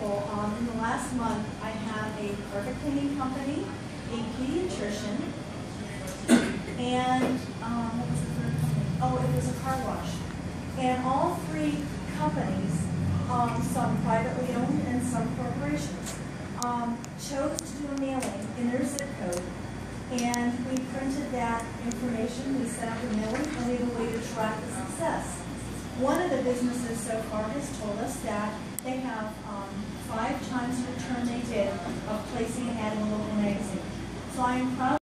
example, um, in the last month, I had a carpet cleaning company, a pediatrician, and, um, what was the third company? Oh, it was a car wash. And all three companies, um, some privately owned and some corporations, um, chose to do a mailing in their zip code. And we printed that information, we set up a mailing, and we have a way to track the success. One of the businesses so far has told us that they have, um, five times the return they did of placing an ad in a local magazine. So I am proud